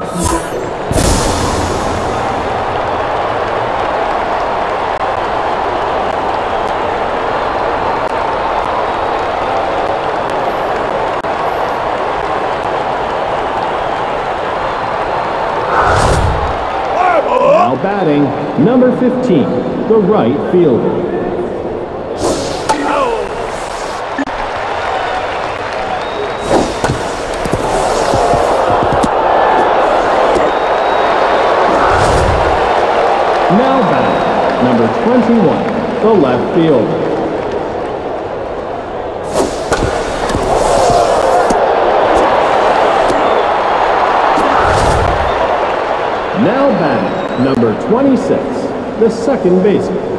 Now batting, number 15, the right fielder. 21, the left fielder. Now batting, number 26, the second baseman.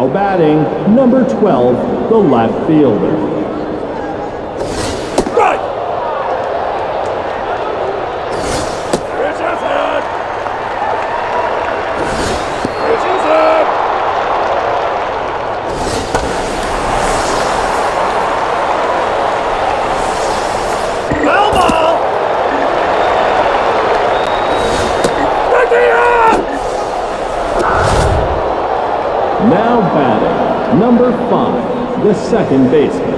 Now batting, number 12, the left fielder. Now batting, number 5, the second baseman.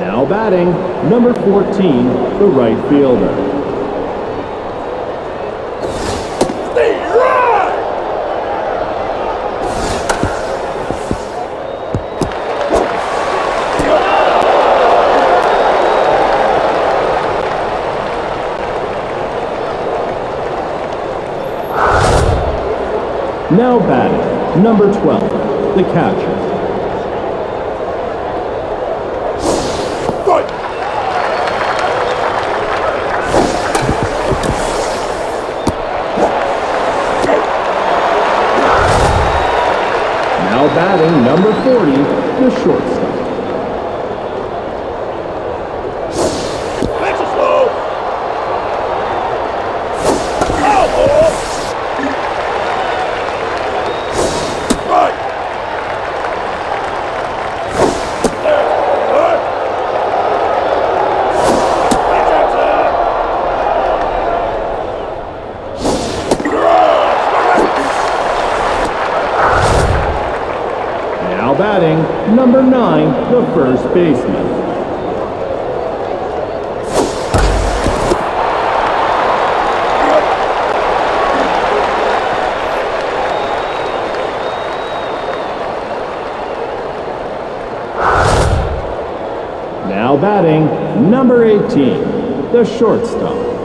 Now batting, number 14, the right fielder. Now batting, number 12, the catcher. Now batting, number 40, the shortstop. Now batting, number 9, the first baseman. Now batting, number 18, the shortstop.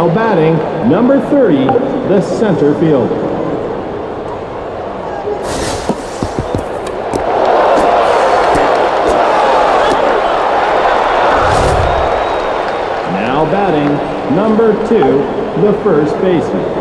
Now batting, number 30, the center fielder. Now batting, number 2, the first baseman.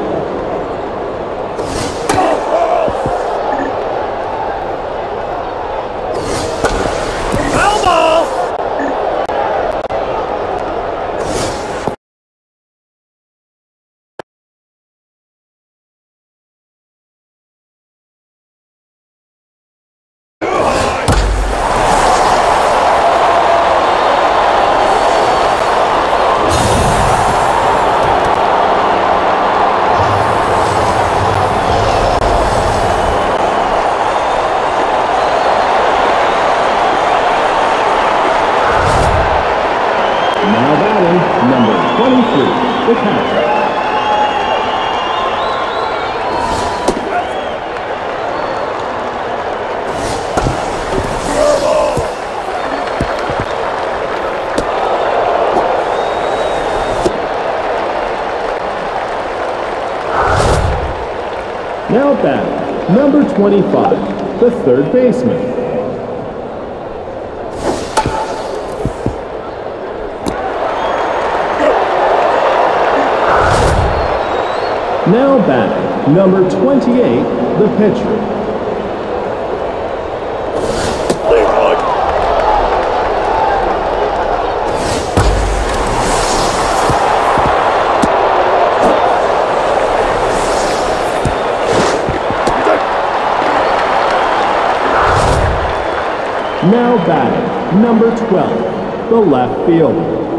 the count. Now back, number 25, the third baseman. Batting, number 28, the pitcher. Now batting, number 12, the left fielder.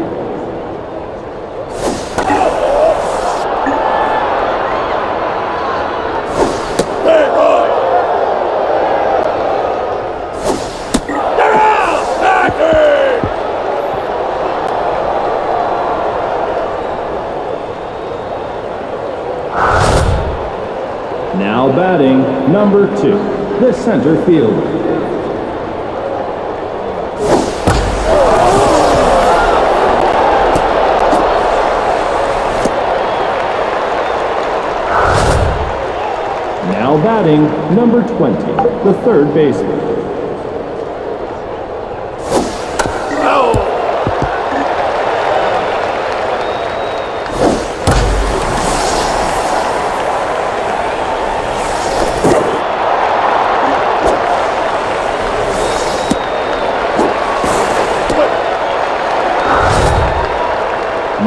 Now batting, number two, the center fielder. Now batting, number 20, the third baseman.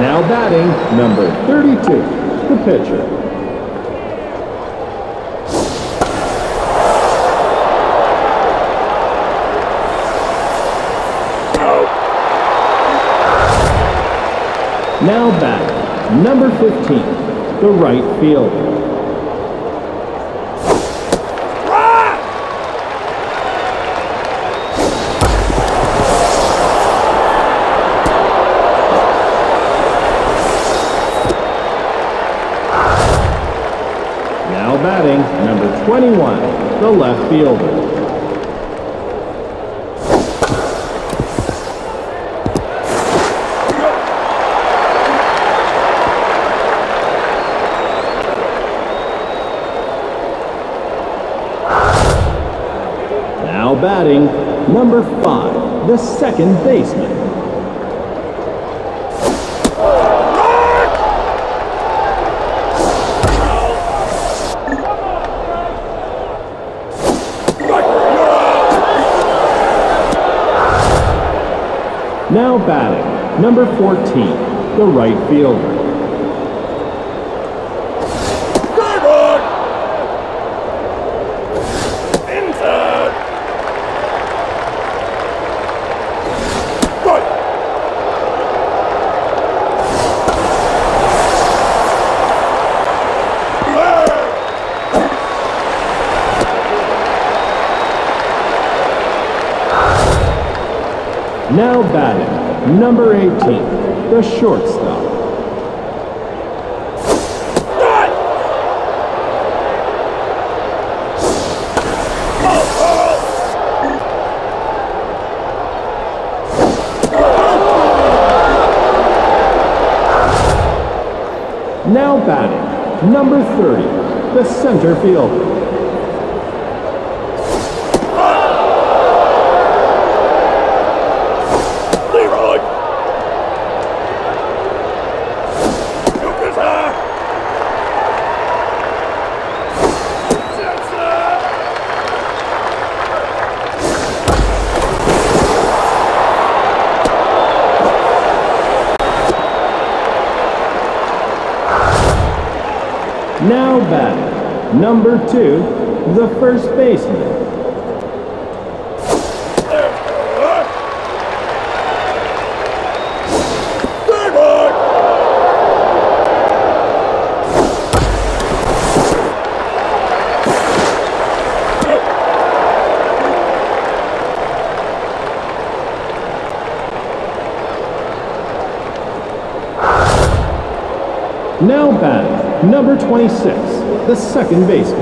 Now batting, number 32, the pitcher. Now back, number 15, the right fielder. The left fielder. Now batting, number five, the second baseman. Now batting, number 14, the right fielder. Now batting, number 18, the shortstop. Now batting, number 30, the center fielder. Now batting, number two, the first baseman. Now batting, number 26, the second baseman.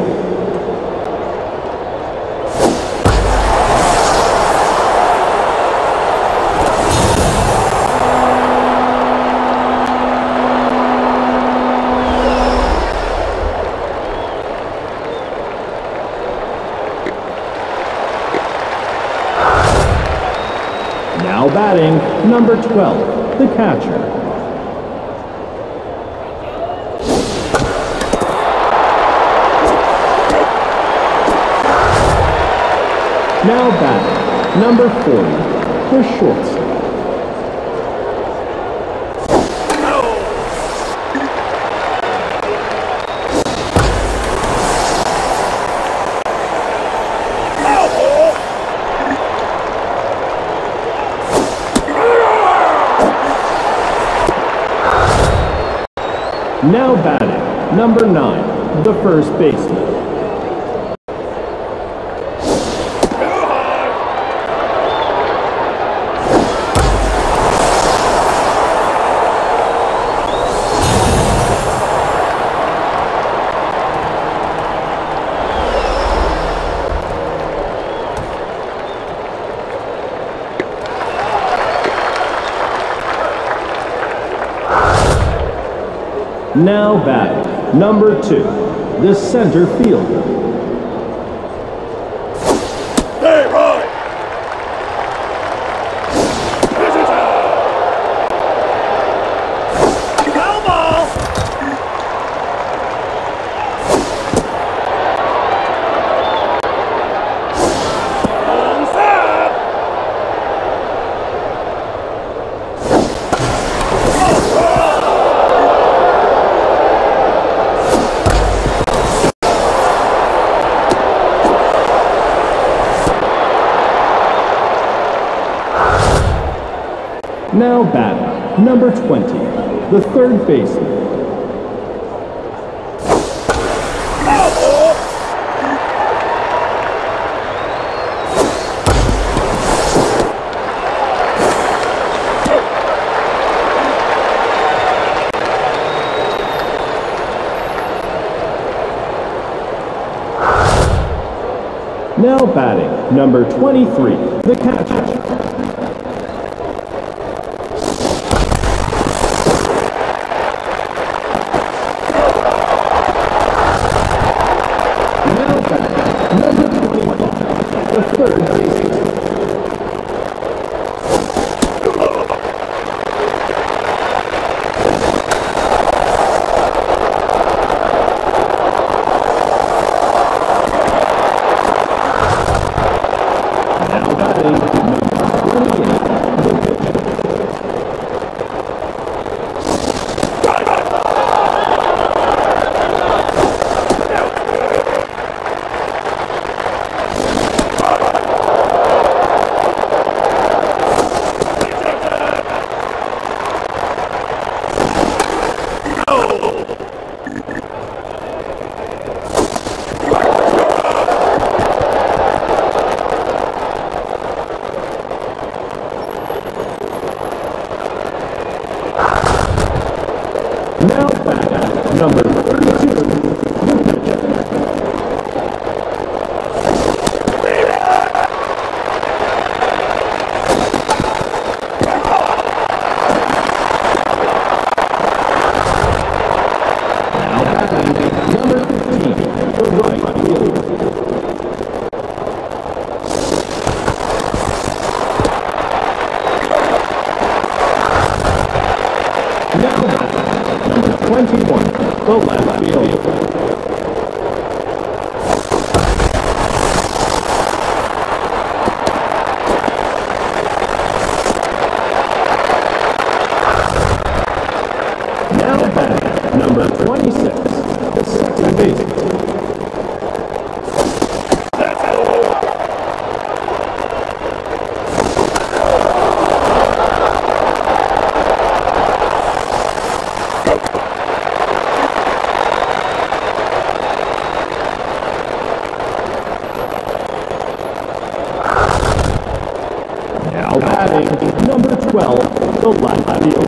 Now batting, number 12, the catcher. Number 40, Chris Schultz. Now batting, number 9, the first baseman. Now batting number two, the center fielder, number 20, the third baseman. Now batting, number 23, the catcher.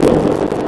Thank you.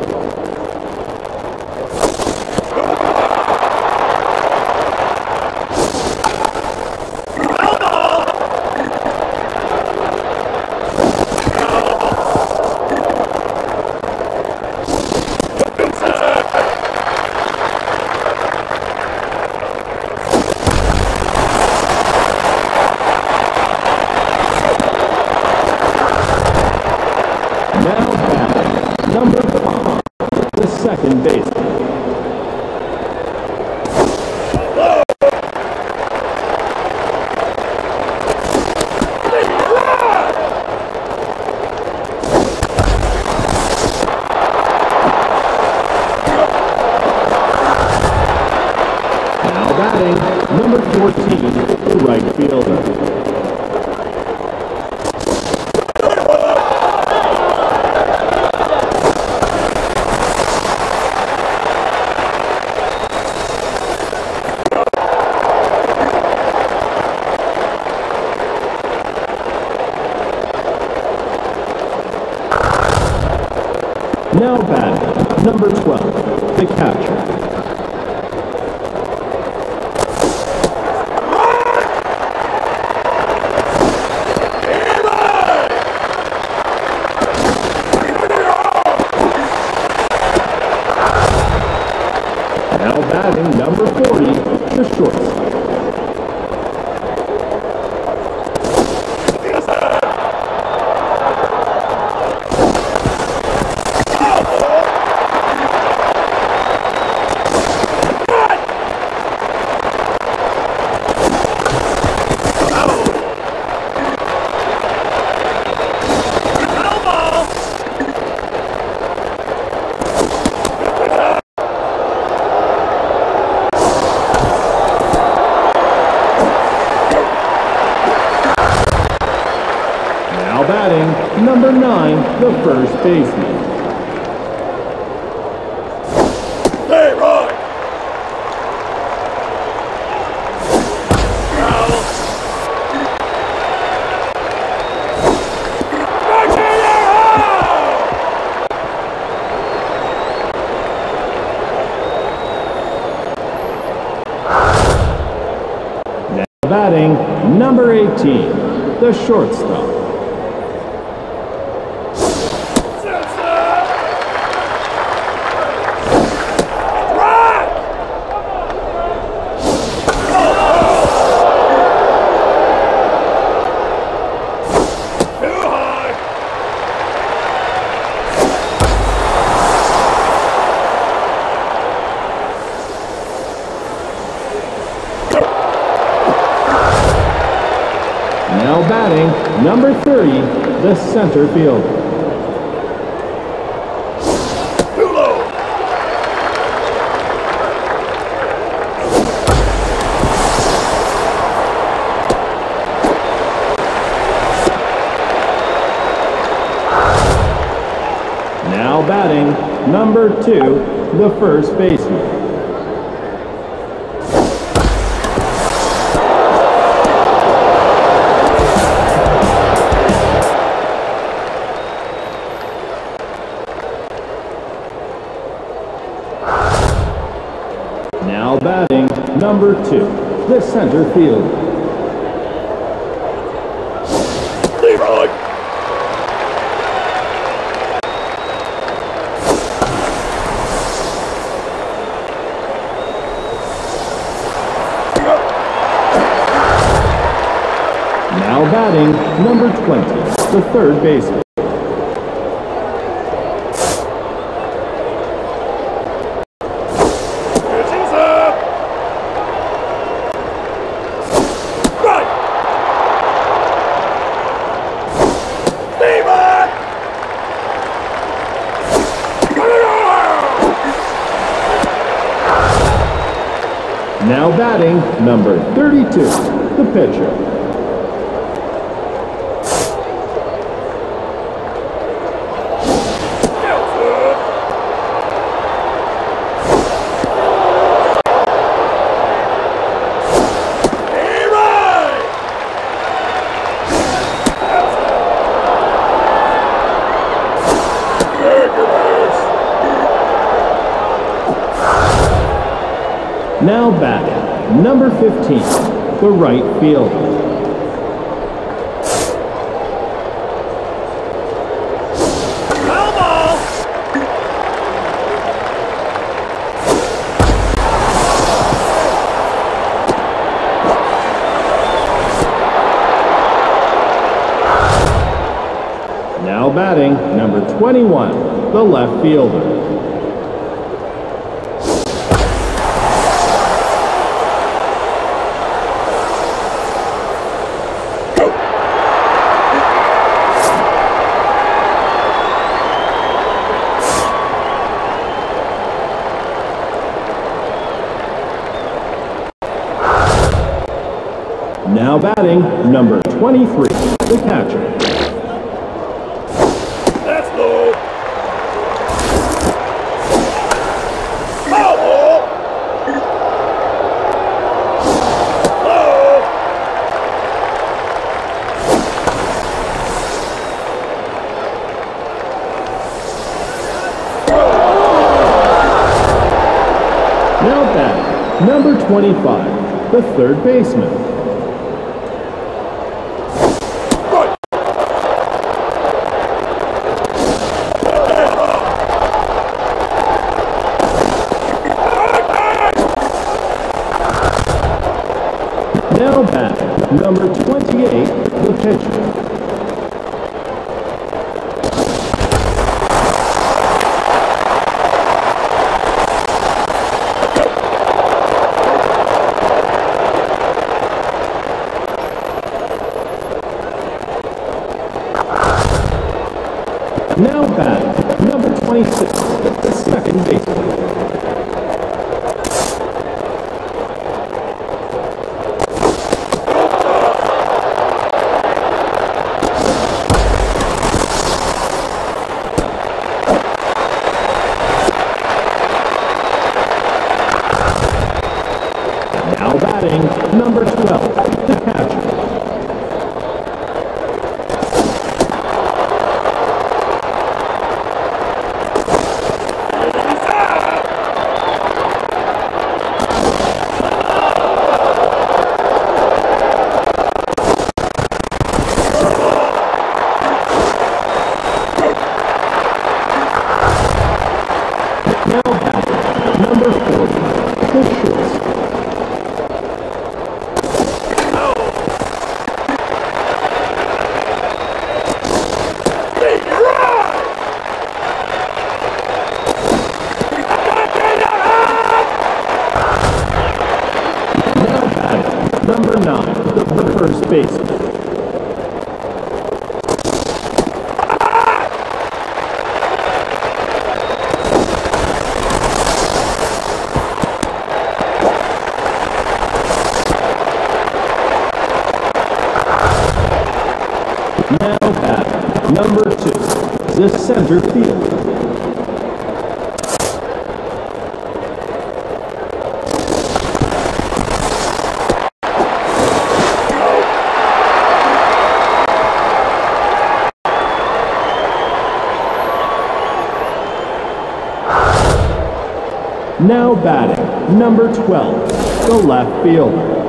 Number 9, the first baseman. Stay right! Foul! Back to your hole! Now batting, number 18, the shortstop. Batting, number 30, the center low! Now batting, number 2, the first baseman. The center field. Leroy! Now batting, number 20, the third baseman. Pitching's up! Right! Stay back! Now batting, number 32, the pitcher. Now batting, number 15, the right fielder. Now batting, number 21, the left fielder. Now batting, number 23, the catcher. That's low. Foul ball. Now batting, number 25, the third baseman. Center fielder. Now batting, number 12, the left fielder.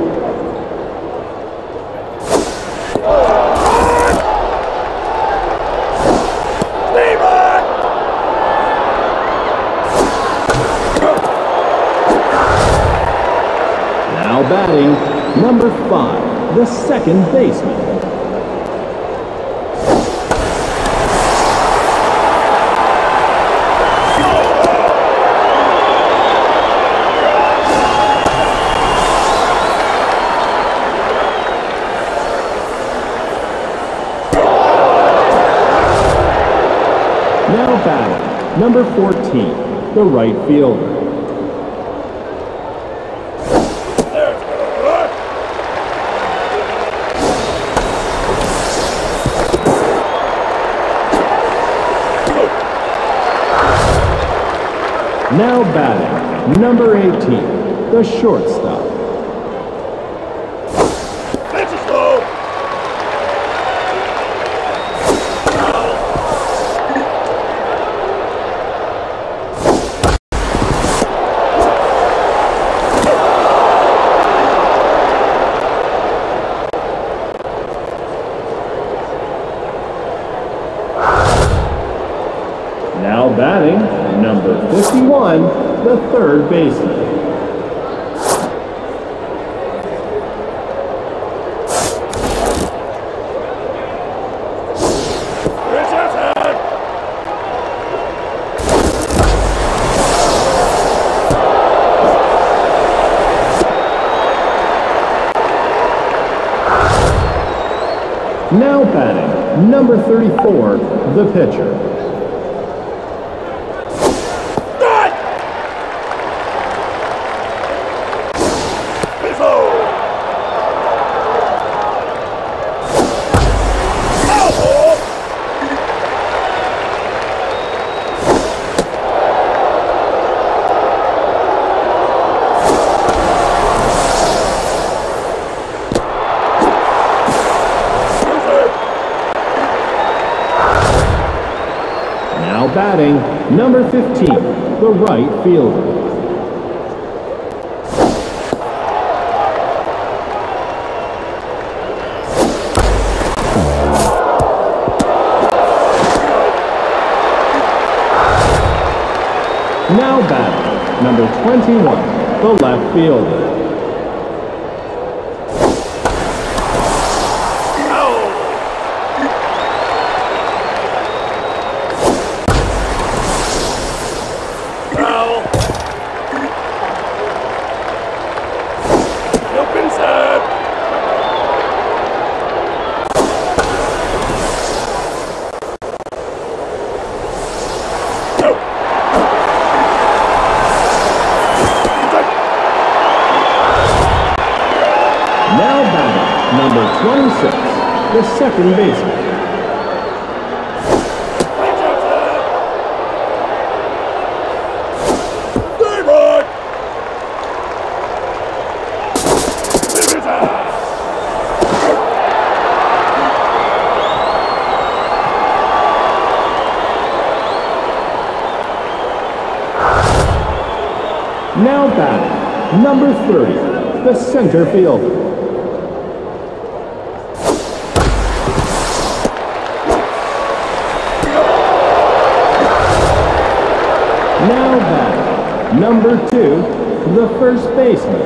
Lehman. Now batting, 5, the second baseman. Now batting, number 14, the right fielder. Now batting, number 18, the shortstop. Pitch is low. Now batting, number 51, the third baseman. Now batting, number 34, the pitcher. Batting, number 15, the right fielder. Now batting, number 21, the left fielder. Second baseman. Now batting, number 30, the center fielder. Number 2, the first baseman.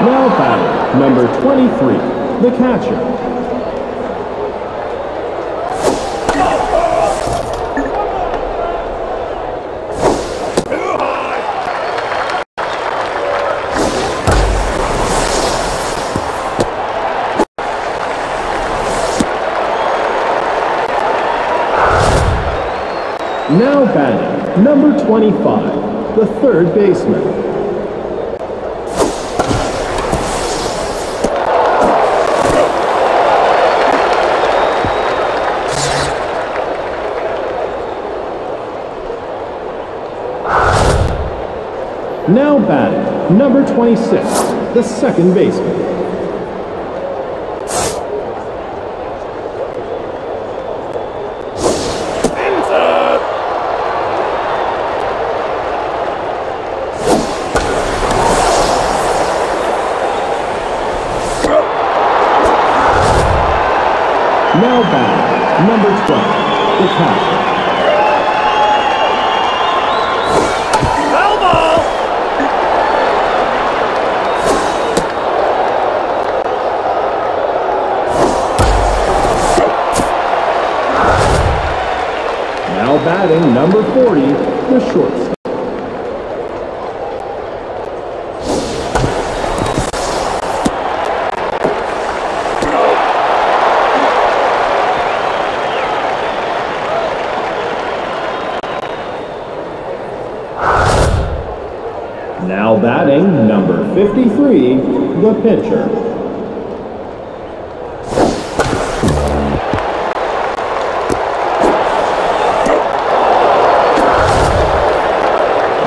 Now number 23, the catcher. Batting, number 25, the third baseman. Now batting, number 26, the second baseman. Inside. Now batting, number 12, catcher. Now batting, number 40, the shortstop. 23, the pitcher.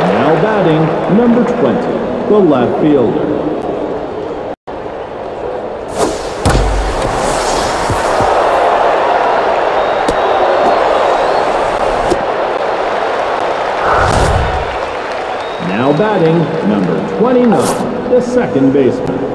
Now batting, number 20, the left fielder. batting number 29 the second baseman.